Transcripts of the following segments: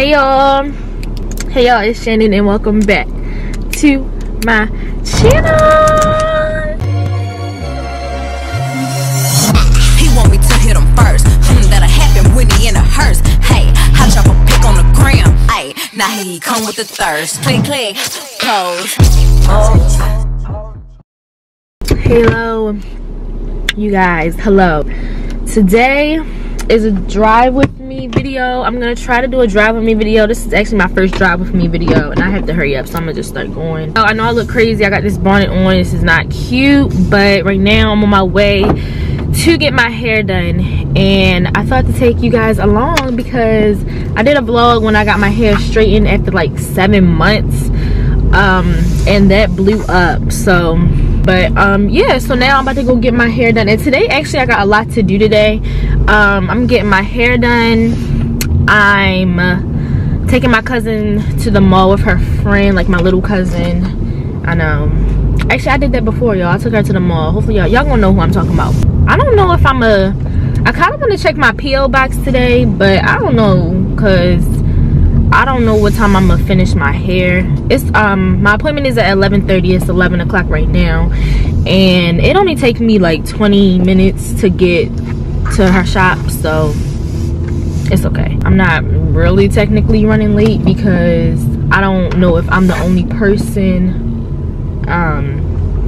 Hey y'all. Hey y'all, it's Shannon and welcome back to my channel. He want me to hit him first. Hmm, that'll happen when he in a hearse. Hey, I drop a pic on the gram. Hey, now he come with the thirst. Click, click, close. Hello, you guys. Hello. Today is a drive with me video. I'm gonna try to do a drive with me video. This is actually my first drive with me video, and I have to hurry up, so I'm gonna just start going. Oh, I know I look crazy. I got this bonnet on. This is not cute, but right now I'm on my way to get my hair done and i thought to take you guys along because i did a vlog when i got my hair straightened after like seven months um and that blew up so but um yeah so now i'm about to go get my hair done. And today actually i got a lot to do today. Um i'm getting my hair done. I'm uh, taking my cousin to the mall with her friend like my little cousin. I know actually i did that before y'all. I took her to the mall. Hopefully y'all y'all gonna know who i'm talking about. I don't know if i'm a i kind of want to check my po box today but i don't know because i don't know what time i'm gonna finish my hair. It's um my appointment is at 11:30. it's 11 o'clock right now. And it only takes me like 20 minutes to get to her shop so it's okay. I'm not really technically running late because i don't know if i'm the only person um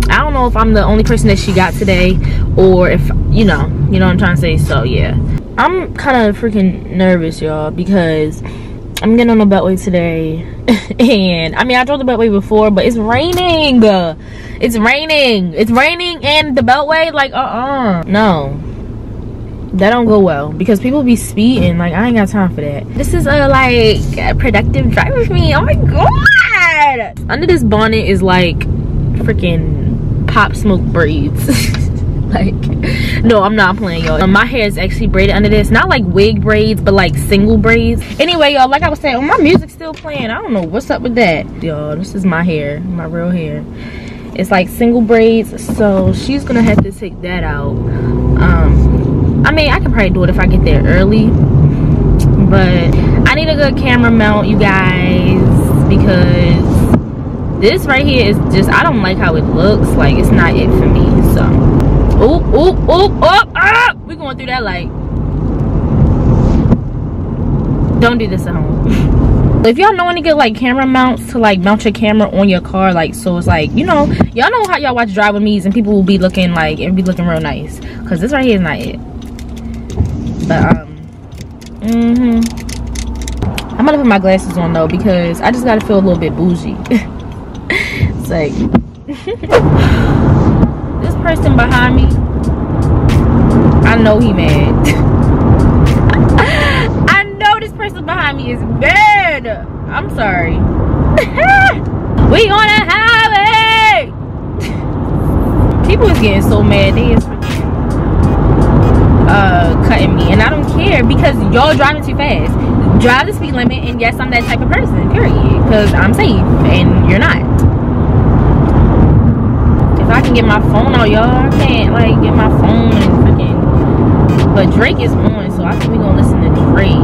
i don't know if i'm the only person that she got today or if you know you know what i'm trying to say? So yeah. I'm kind of freaking nervous y'all because i'm getting on the beltway today. And i mean i drove the beltway before but it's raining. It's raining. It's raining and the beltway? Like uh-uh. No. That don't go well because people be speeding. Like i ain't got time for that. This is a like productive drive with me. Oh my god. Under this bonnet is like freaking Pop Smoke braids like no i'm not playing y'all my hair is actually braided under this not like wig braids but like single braids anyway y'all like i was saying my music's still playing i don't know what's up with that y'all this is my hair my real hair it's like single braids so she's gonna have to take that out um I mean, I can probably do it if I get there early. But I need a good camera mount, you guys, because this right here is just, I don't like how it looks. Like, it's not it for me. Oop, oop, oop, oop, ah! we going through that light. Don't do this at home. if y'all know any get like camera mounts to like mount your camera on your car like so it's like you know y'all know how y'all watch drive with me's and people will be looking like it'll be looking real nice because this right here is not it but um mm-hmm i'm gonna put my glasses on though because i just gotta feel a little bit bougie it's like this person behind me i know he mad i know this person behind me is mad i'm sorry we on a highway people is getting so mad they is uh, cutting me, and I don't care because y'all driving too fast. Drive the speed limit, and yes, I'm that type of person. Period. Because I'm safe, and you're not. If I can get my phone out, y'all, I can't like get my phone. But Drake is on, so I think we gonna listen to Drake.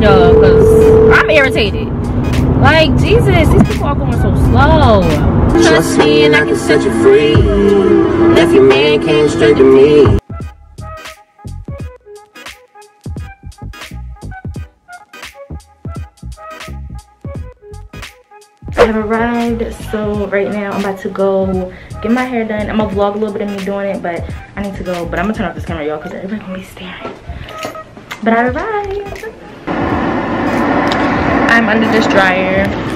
No, because I'm irritated. Like, Jesus, these people are going so slow. Trust me and I can set you free. Left your man came straight to me. I have arrived, so right now I'm about to go get my hair done. I'm gonna vlog a little bit of me doing it, but I need to go. But I'm gonna turn off this camera, y'all, because everybody gonna be staring. But I arrived. I'm under this dryer.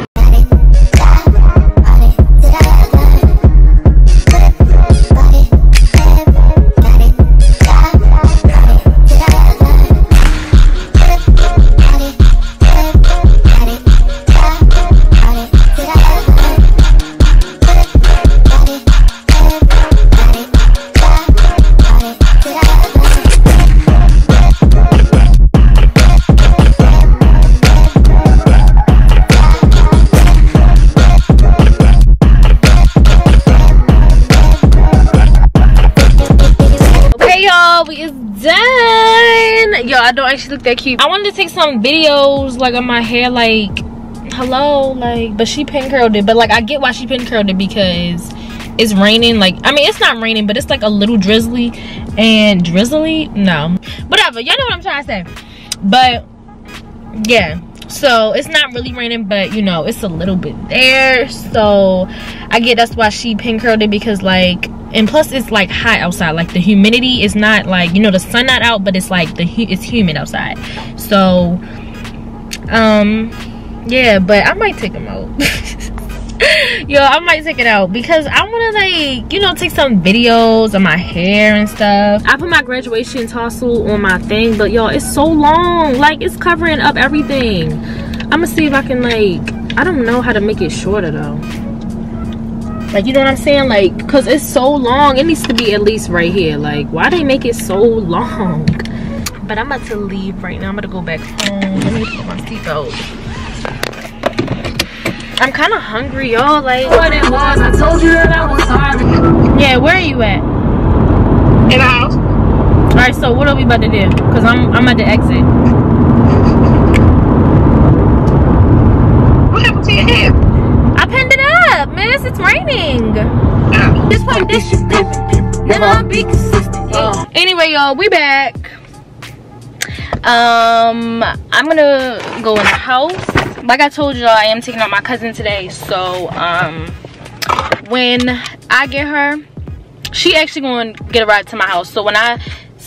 Look that cute. I wanted to take some videos like on my hair, like hello, like, but she pin curled it. But like, I get why she pin curled it because it's raining. Like, I mean, it's not raining, but it's like a little drizzly and drizzly. No, whatever. Y'all know what I'm trying to say. But yeah, so it's not really raining but you know it's a little bit there so i get that's why she pin curled it because like and plus it's like hot outside. Like the humidity is not like you know the sun not out but it's like the it's humid outside. So um yeah but i might take them out. Yo i might take it out because i want to like you know take some videos of my hair and stuff. I put my graduation tassel on my thing but y'all it's so long. Like it's covering up everything. I'm gonna see if i can like i don't know how to make it shorter though like you know what i'm saying like because it's so long it needs to be at least right here like why they make it so long but i'm about to leave right now i'm gonna go back home let me put my seatbelt I'm kind of hungry, y'all. Like, What it was, I told you that I was sorry. yeah, where are you at? In the house. All right, so what are we about to do? Cause I'm I'm at the exit. What happened to your hair? I pinned it up, This one, this is Never I'll be consistent. Oh. Anyway, y'all, we back. Um, I'm gonna go in the house. Like I told y'all, I am taking out my cousin today. So, um, when I get her, she actually gonna get a ride to my house. So when I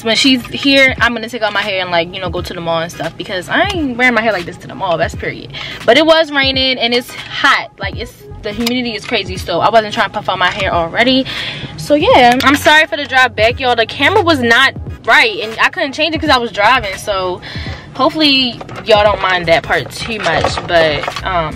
when she's here i'm gonna take out my hair and like you know go to the mall and stuff because i ain't wearing my hair like this to the mall that's period but it was raining and it's hot like it's the humidity is crazy so i wasn't trying to puff out my hair already so yeah i'm sorry for the drive back y'all the camera was not right and i couldn't change it because i was driving so hopefully y'all don't mind that part too much but um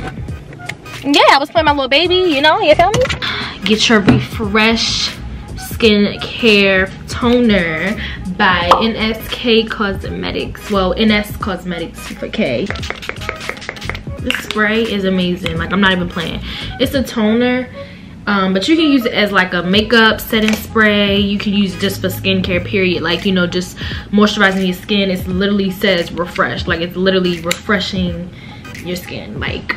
yeah i was playing my little baby you know you feel me get your refresh skincare toner by NSK Cosmetics. Well, NS Cosmetics for K. This spray is amazing. Like, I'm not even playing. It's a toner, um, but you can use it as like a makeup setting spray. You can use it just for skincare, period. Like, you know, just moisturizing your skin. It literally says refresh. Like, it's literally refreshing your skin like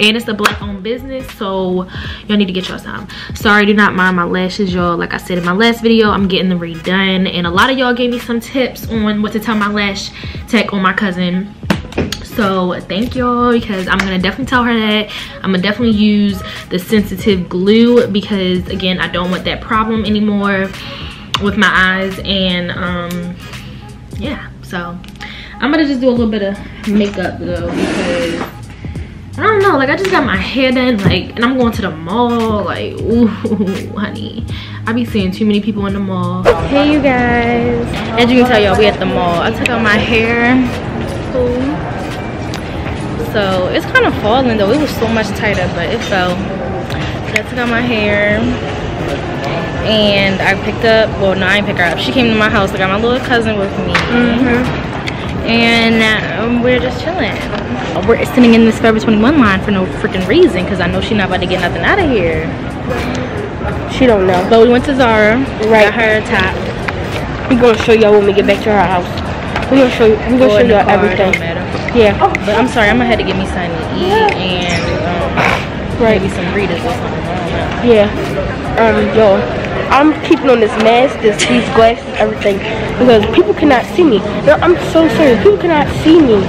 and it's a black owned business so y'all need to get y'all some sorry do not mind my lashes y'all like i said in my last video i'm getting them redone and a lot of y'all gave me some tips on what to tell my lash tech on my cousin so thank y'all because i'm gonna definitely tell her that i'm gonna definitely use the sensitive glue because again i don't want that problem anymore with my eyes and um yeah so I'm gonna just do a little bit of makeup though because I don't know, like I just got my hair done, like, and I'm going to the mall, like, ooh, honey. I be seeing too many people in the mall. Hey, you guys. As you can tell, y'all, we at the mall. I took out my hair. Cool. So it's kind of falling though. It was so much tighter, but it fell. But I took out my hair and I picked up, well, no, I didn't pick her up. She came to my house. I got my little cousin with me. Mm -hmm and um, we're just chilling. We're sitting in this Forever 21 line for no freaking reason because I know she's not about to get nothing out of here. She don't know. But we went to Zara, right. got her a top. We're gonna show y'all when we get back to her house. We're gonna show you. We're gonna show y'all everything. Yeah. Oh, but I'm sorry, I'm gonna have to get me something to eat and um, right. maybe some Ritas or something. Yeah. Um, yo, I'm keeping on this mask, this these glasses, everything, because people cannot see me. No, I'm so serious. People cannot see me.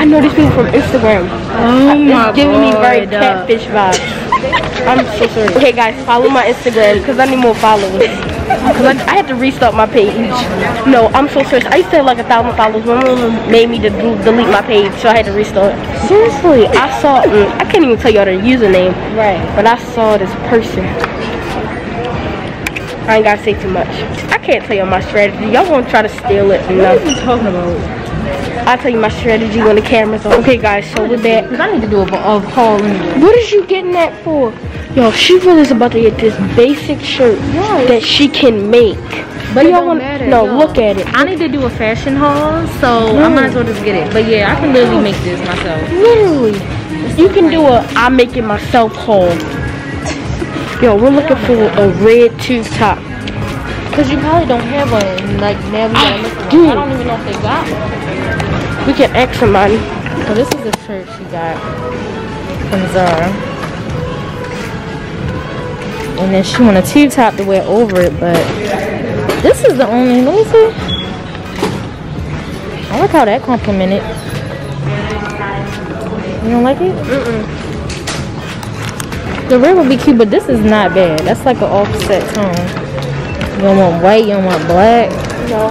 I know these people from Instagram. Oh my It's giving me very God. catfish vibes. I'm so sorry. Okay, guys, follow my Instagram because I need more followers. Cause I, I had to restart my page. No, I'm so serious. I used to have like a thousand followers. My mom made me to delete my page, so I had to restart. Seriously, I saw. Mm, I can't even tell y'all the username. Right. But I saw this person. I ain't gotta say too much. I can't tell y'all my strategy. Y'all gonna try to steal it. No. What are you talking about? I'll tell you my strategy when the camera's on. Okay, guys, so with that. I need to do a, a haul. What is you getting that for? Yo, she really is about to get this basic shirt that she can make. But y'all matter, No, yo. look at it. I need to do a fashion haul, so I mm. might as well just get it. But yeah, I can literally make this myself. Literally. You can do a I make it myself haul. Yo, we're looking for a red tube top. Cause you probably don't have one. Like now we look. do. one. I don't even know if they got one. We can ask somebody. So this is the shirt she got from Zara. And then she want a tube top to wear over it, but this is the only. Let me see. I like how that complimented. You don't like it? Mm-mm. The red would be cute, but this is not bad. That's like an offset tone. You don't want white, you don't want black. No.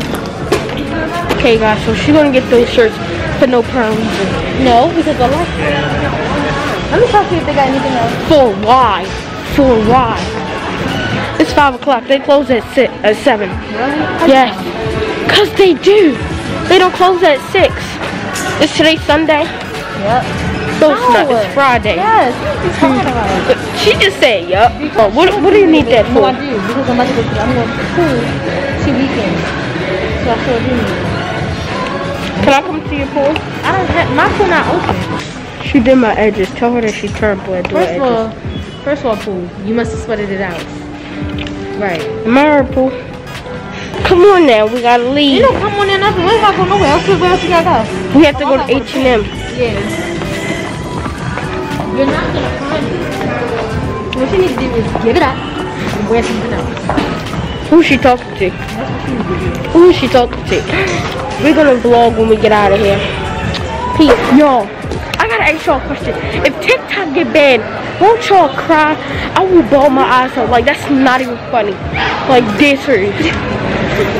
Okay, guys. So she's gonna get those shirts for no perm reason. No, because I like it. Let me try to see if they got anything else. For why? For why? It's five o'clock. They close at six, at seven. Really? Yes. Cause they do. They don't close at six. Is today Sunday? Yep. It's. No. It's Friday. Yes, what are you talking hmm. about? She just said, yup. Oh, what, what do you need that No, I for? do, because I'm about to go to, I'm going to school two weekends. So I sure do need. Can I come to your pool? I don't have, my pool not open. She did my edges. Tell her that she turned blood. First of all, first of all, pool, you must have sweated it out. Right. My pool. Come on now, we gotta leave. You don't come on there nothing. We ain't got to go nowhere else. Where else you gotta go? We have to go to H and M. Yeah. You're not gonna find it. What you need to do is give it up and wear something else. Who's she talking to? Who's she talking to? We're gonna vlog when we get out of here. Peace. Y'all, I gotta ask y'all a question. If TikTok get banned, won't y'all cry? I will bawl my eyes out. Like, that's not even funny. Like, dead serious.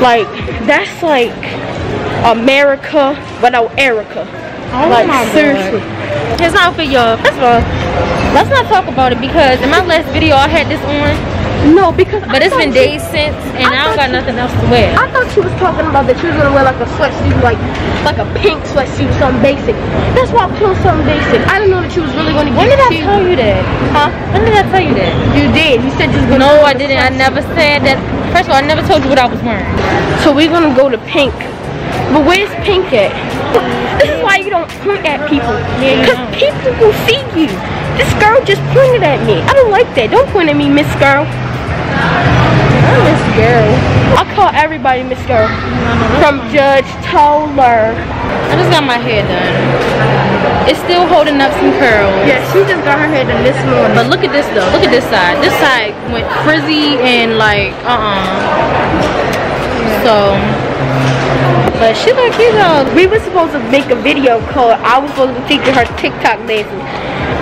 Like, that's like America without Erica. Oh like, my God. Seriously. His outfit, y'all. First of all, let's not talk about it because in my last video I had this on, No, because but it's been days since, and I, don't got nothing else to wear. I thought she was talking about that she was gonna wear like a sweatsuit, like like a pink sweatsuit, something basic. That's why I on something basic. I didn't know that she was really gonna When get did I tell you that? Huh? When did I tell you that? You did. You said you was gonna. No, I didn't. I never said that. First of all, I never told you what I was wearing. So we're gonna go to pink. But where's pink at? Don't point at people. Because people will see you. This girl just pointed at me. I don't like that. Don't point at me, Miss Girl. I'm this girl. I call everybody Miss Girl. From Judge Toller. I just got my hair done. It's still holding up some curls. Yeah, she just got her hair done this morning. But look at this though. Look at this side. This side went frizzy and like uh-uh. So, but she look cute though. We were supposed to make a video called I was supposed to teach her TikTok dances.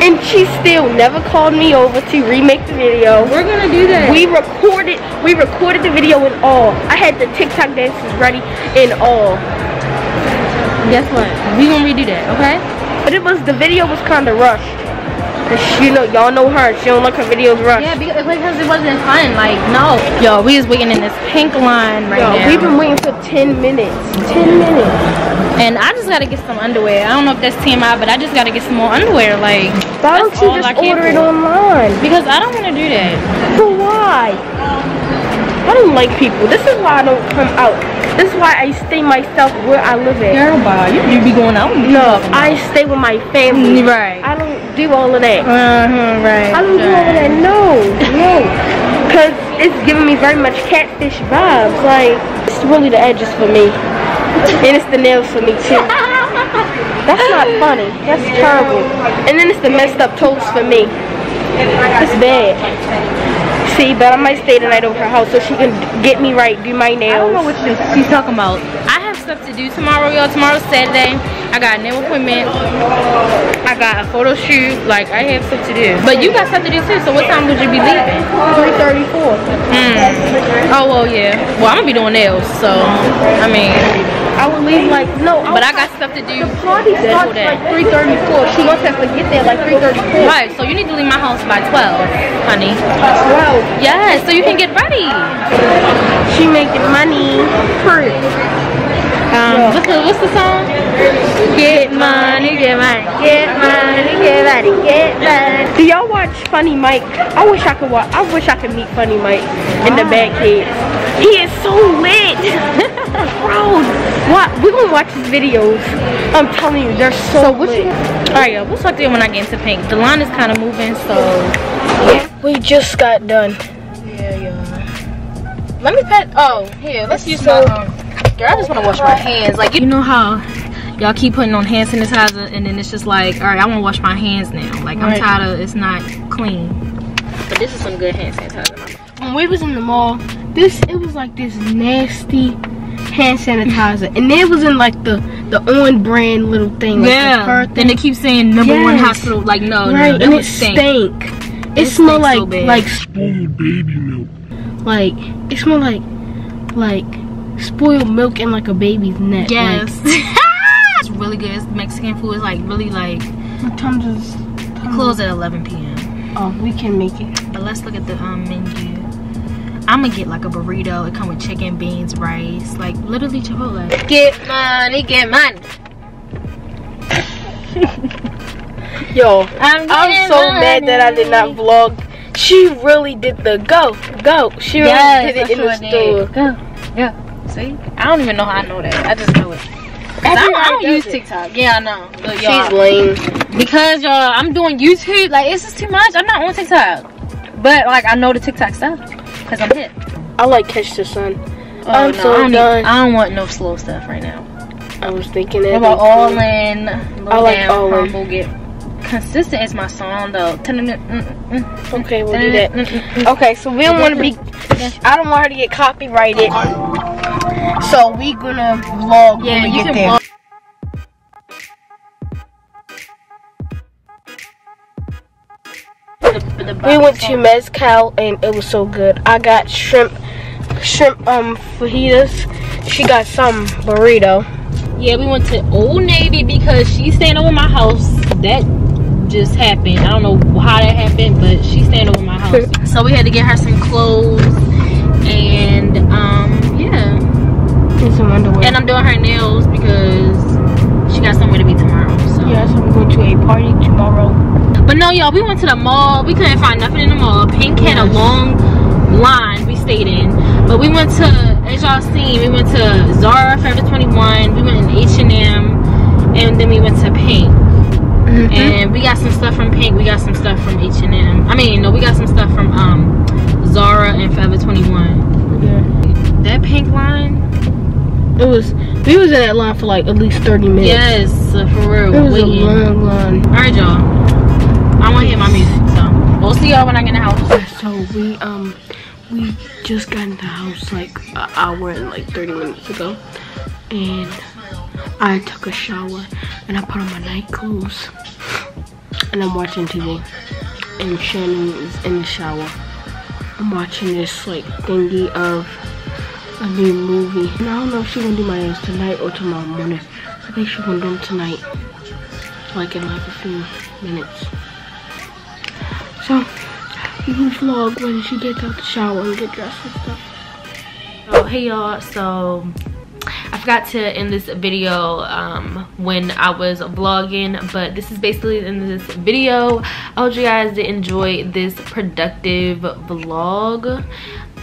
And she still never called me over to remake the video. We're gonna do that. We recorded we recorded the video in all. I had the TikTok dances ready in all. guess what? We gonna redo that, okay? But it was the video was kinda rushed. 'Cause she- You know, y'all know her. She don't like her videos rushed. Yeah, because, it wasn't fun. Like no. Yo, we is waiting in this pink line right Yo, now. we've been waiting for 10 minutes. 10 minutes. and I just gotta get some underwear. I don't know if that's TMI, but I just gotta get some more underwear. Like Why don't that's you just order it online? Because I don't wanna do that. But why? I don't like people. This is why I don't come out. This is why I stay myself where I live at. Girl, bye. You, you be going out. No, I stay with my family. Right. I don't do all of that. Uh-huh, right. I don't do all of that. No, no. Cause it's giving me very much catfish vibes. Like it's really the edges for me, and it's the nails for me too. That's not funny. That's terrible. And then it's the messed up toes for me. It's bad. See, but I might stay the night over her house so she can get me right, do my nails. I don't know what she's, she's talking about. I have stuff to do tomorrow, y'all. Tomorrow's Saturday. I got a nail appointment. I got a photo shoot. Like, I have stuff to do. But you got stuff to do too, so what time would you be leaving? 334. Mm. Oh, well, yeah. Well, I'm going to be doing nails, so, I mean, I would leave like no. but I got stuff to do. the party starts like 334. She wants us to get there like 334. Right, so you need to leave my house by 12, honey. 12. Yes, so you can get ready. She making money. Free. Um, what's the what's the song? Get money, get money, get money, get money, get money. Do y'all watch Funny Mike? I wish I could watch. I wish I could meet Funny Mike in the back kids. He is so lit, bro. What? We're gonna watch his videos. I'm telling you, they're so, lit. All right, y'all. We'll talk to you when I get into pink. The line is kind of moving, so We just got done. yeah, y'all. Let me pet. Oh, here. Let's use my. Um, girl, I just want to wash my hands. Like you know how y'all keep putting on hand sanitizer, and then it's just like, all right, I want to wash my hands now. Like I'm tired of it's not clean. But this is some good hand sanitizer. when we was in the mall, this it was like this nasty hand sanitizer, and it was in like the the on brand little thing. Like the fur Yeah. Then they keep saying number one Yes. hospital. Like no, right, no, that and it was stink. stank. It, It smelled like so bad. like spoiled baby milk. Like it smelled like like spoiled milk in like a baby's neck. Yes. it's really good. It's Mexican food is like really like Like, what time does? it close at 11 p.m. Oh, we can make it. But let's look at the um, menu. I'm gonna get like a burrito. It come with chicken, beans, rice, like literally Chipotle. Get money, get money. Yo, I'm, I'm getting so mad that I did not vlog. She really did the go, go. She really Yes, did it in the that's what store. did. Go. See? I don't even know how I know that. I just know it. I don't, I don't use it. TikTok. Yeah, I know. But She's y'all, lame. because y'all, I'm doing YouTube. Like, it's just too much. I'm not on TikTok. But like, I know the TikTok stuff because I'm hip. I like catch the sun. Oh, I'm no, so I don't, need- I don't want no slow stuff right now. I was thinking it. What about all in? I like all in. get consistent is my song though. Mm, mm, mm. Okay, we'll do that. Okay, so we don't want to be. I don't want her to get copyrighted. So we gonna vlog Yeah, when we you get there. vlog. The- the We went to Mezcal and it was so good. I got shrimp, shrimp um fajitas. She got some burrito. Yeah, we went to Old Navy because she's staying over my house. That just happened. I don't know how that happened, but she's staying over my house. so we had to get her some clothes and um. And some underwear. And I'm doing her nails because she got somewhere to be tomorrow. So yes, I'm going to a party tomorrow. But no, y'all, we went to the mall. We couldn't find nothing in the mall. Pink had a long line we stayed in. But we went to, as y'all seen, we went to Zara, Forever 21. We went in H&M. And then we went to Pink. Mm-hmm. And we got some stuff from Pink. We got some stuff from H&M. I mean, no, we got some stuff from um, Zara and Forever 21. Yeah. That Pink line? It was. We was in that line for like at least 30 minutes. Yes, for real. It was waiting. a long line. Alright, y'all. I want to hear my music, so we'll see y'all when I get in the house. So we um we just got in the house like an hour and like 30 minutes ago, and I took a shower and I put on my night clothes, and I'm watching TV, and Shannon is in the shower. I'm watching this like thingy of a new movie, and I don't know if she's gonna do my nails tonight or tomorrow morning. I think she's gonna do them tonight, like in like a few minutes. So we can vlog when she gets out the shower and get dressed and stuff. Oh, hey y'all. So I forgot to end this video um, when I was vlogging, but this is basically the end of this video. I hope you guys did enjoy this productive vlog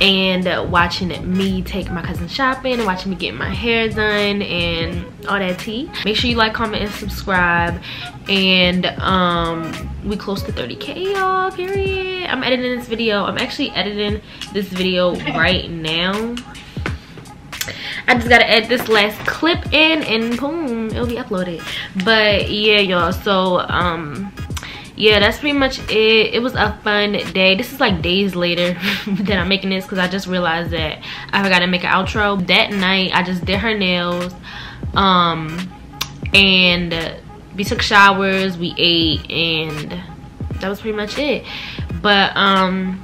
and watching me take my cousin shopping and watching me get my hair done and all that tea. Make sure you like, comment, and subscribe. And um, we close to 30k, y'all. Period. I'm editing this video. I'm actually editing this video right now. I just gotta add this last clip in and boom, it'll be uploaded. But yeah, y'all, so um yeah, that's pretty much it. It was a fun day. This is like days later that I'm making this because I just realized that I forgot to make an outro. That night, I just did her nails. Um, and we took showers, we ate, and that was pretty much it. But, um,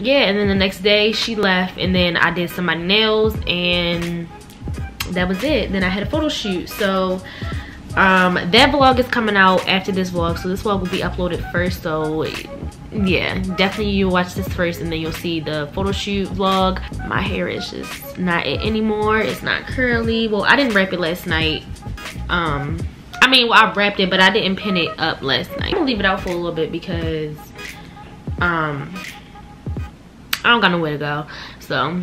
yeah, and then the next day she left, and then I did some of my nails, and that was it. Then I had a photo shoot. So, um that vlog is coming out after this vlog so this vlog will be uploaded first so yeah definitely you watch this first and then you'll see the photo shoot vlog. My hair is just not it anymore. It's not curly. Well i didn't wrap it last night. Um i mean well i wrapped it but i didn't pin it up last night. I'm gonna leave it out for a little bit because um i don't got nowhere to go so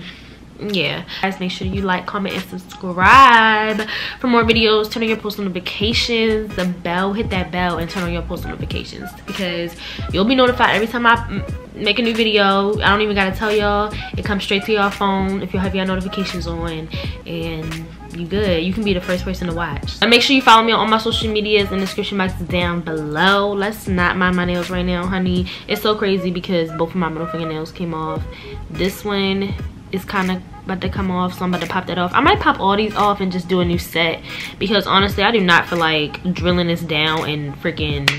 yeah. Guys make sure you like comment and subscribe for more videos. Turn on your post notifications. The bell hit that bell and turn on your post notifications because you'll be notified every time i make a new video. I don't even gotta tell y'all. It comes straight to your phone if you have your notifications on and you good. You can be the first person to watch. And make sure you follow me on all my social medias in the description box down below. Let's not mind my nails right now honey. It's so crazy because both of my middle fingernails came off. This one is kind of about to come off so i'm about to pop that off. I might pop all these off and just do a new set because honestly i do not feel like drilling this down and freaking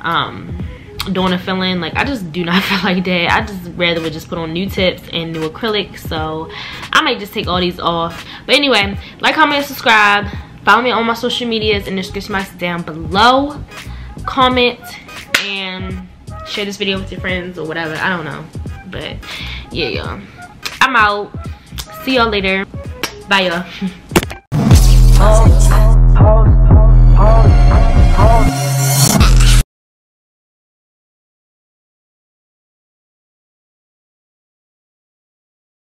um doing a fill-in like i just do not feel like that. I just rather would just put on new tips and new acrylic so i might just take all these off. But anyway like comment subscribe. Follow me on my social medias in the description box down below. Comment and share this video with your friends or whatever. I don't know. But yeah y'all i'm out. See y'all later. Bye y'all